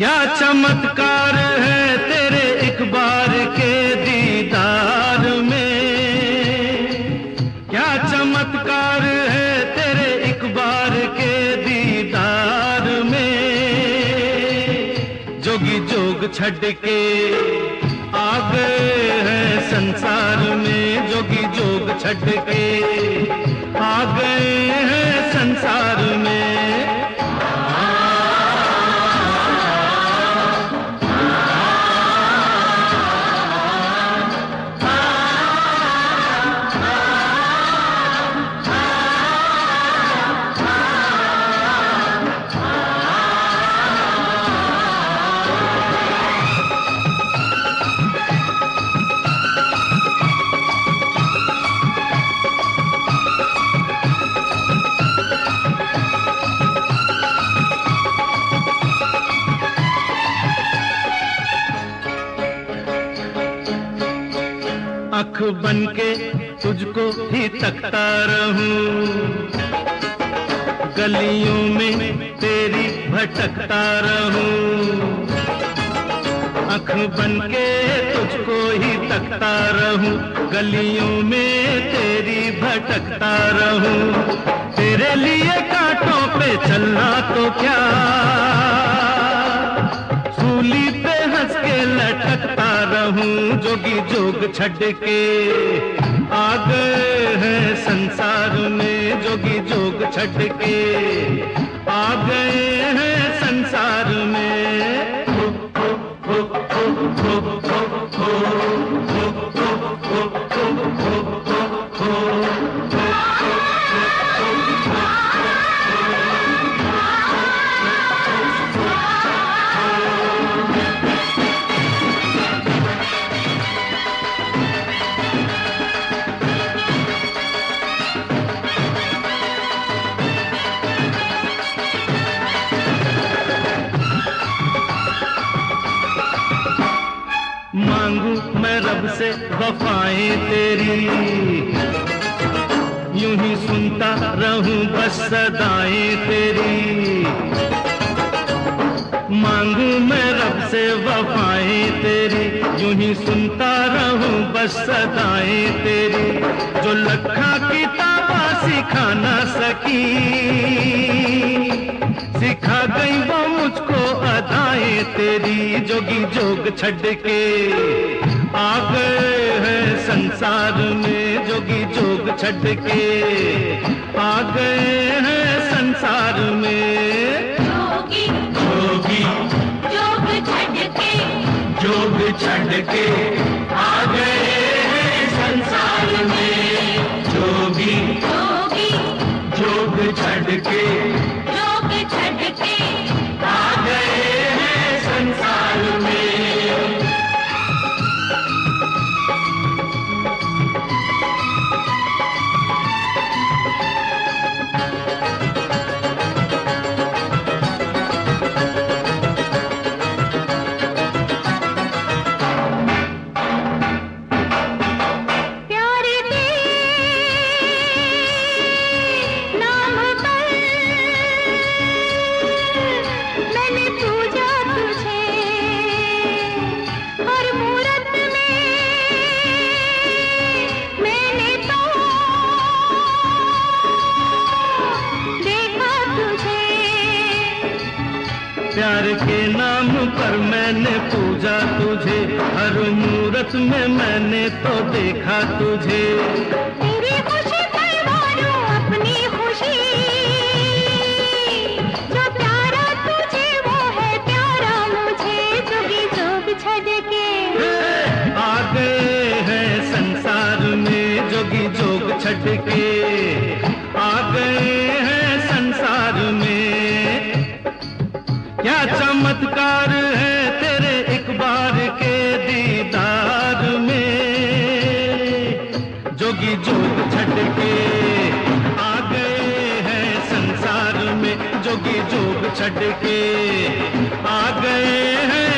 क्या चमत्कार है तेरे एक बार के दीदार में? क्या चमत्कार है तेरे एक बार के दीदार में? जोगी जोग छड़ के आ गए हैं संसार में, जोगी जोग छड़ के आ गए हैं संसार में। बन के तुझको ही तकता रहूँ। गलियों में तेरी भटकता रहूँ। अख बन के तुझको ही तकता रहूँ। गलियों में तेरी भटकता रहूँ। तेरे लिए कांटों पे चलना तो क्या? सूली पे लटकता रहूँ जोगी जोग छड़ के आ गए हैं संसार में जोगी जोग छड़ के आ गए हैं संसार में। मैं रब से वफाएँ तेरी। यूँ ही सुनता रहूँ बस सदाएँ तेरी। मांगू मैं रब से वफाएँ तेरी। यूँ ही सुनता रहूँ बस सदाएँ तेरी। जो लखा किताबा सिखा ना सकी। सिखा गई वो मुझको अदाएँ तेरी। जोगी जोग छड़ के आ गए हैं संसार में जोगी जोग छठ के आ गए हैं संसार में। जोगी जोगी जोग छठ के जोग छट के प्यार के नाम पर मैंने पूजा तुझे। हर मूरत में मैंने तो देखा तुझे। तेरी खुशी अपनी खुशी। जो प्यारा तुझे वो है प्यारा मुझे। के। आ गए हैं संसार में जोगी जोग छड़ के। चमत्कार है तेरे एक बार के दीदार में। जोगी जोग छटके आ गए हैं संसार में। जोगी जोग छटके आ गए हैं